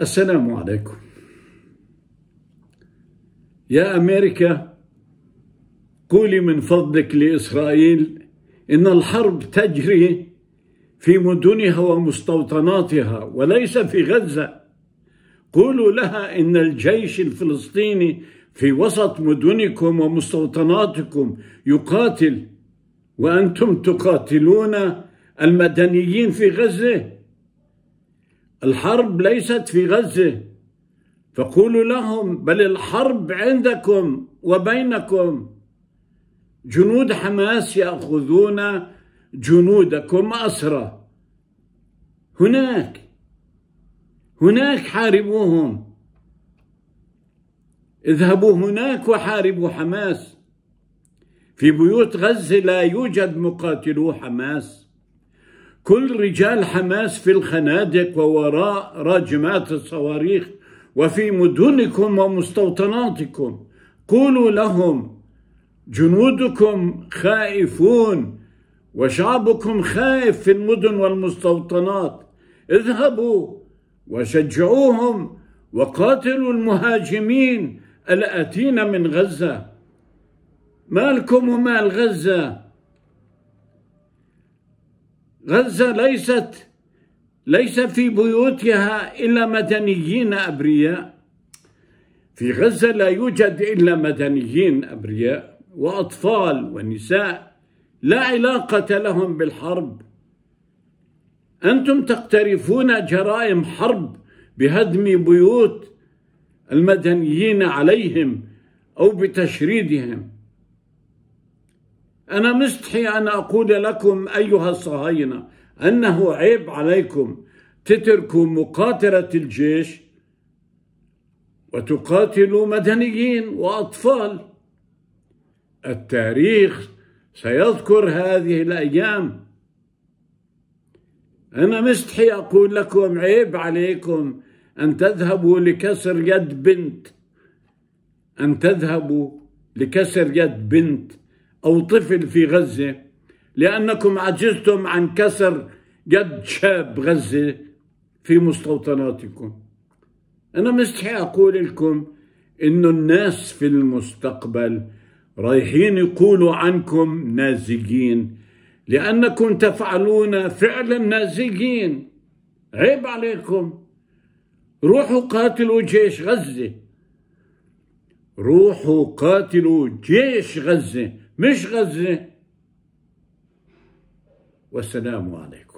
السلام عليكم. يا أمريكا قولي من فضلك لإسرائيل إن الحرب تجري في مدنها ومستوطناتها وليس في غزة. قولوا لها إن الجيش الفلسطيني في وسط مدنكم ومستوطناتكم يقاتل وأنتم تقاتلون المدنيين في غزة. الحرب ليست في غزة. فقولوا لهم بل الحرب عندكم وبينكم. جنود حماس يأخذون جنودكم أسرى هناك هناك حاربوهم. اذهبوا هناك وحاربوا حماس. في بيوت غزة لا يوجد مقاتلو حماس. كل رجال حماس في الخنادق ووراء راجمات الصواريخ وفي مدنكم ومستوطناتكم. قولوا لهم جنودكم خائفون وشعبكم خائف في المدن والمستوطنات. اذهبوا وشجعوهم وقاتلوا المهاجمين الآتين من غزة. مالكم ومال غزة؟ غزة ليست ليس في بيوتها إلا مدنيين أبرياء. في غزة لا يوجد إلا مدنيين أبرياء وأطفال ونساء لا علاقة لهم بالحرب. أنتم تقترفون جرائم حرب بهدم بيوت المدنيين عليهم أو بتشريدهم. أنا مستحي أن أقول لكم أيها الصهاينة أنه عيب عليكم تتركوا مقاتلة الجيش وتقاتلوا مدنيين وأطفال. التاريخ سيذكر هذه الأيام. أنا مستحي أقول لكم عيب عليكم أن تذهبوا لكسر يد بنت. أن تذهبوا لكسر يد بنت. أو طفل في غزة لأنكم عجزتم عن كسر يد شاب غزة في مستوطناتكم. أنا مستحي أقول لكم إنه الناس في المستقبل رايحين يقولوا عنكم نازيين لأنكم تفعلون فعل النازيين. عيب عليكم. روحوا قاتلوا جيش غزة. روحوا قاتلوا جيش غزة. مش غزة. والسلام عليكم.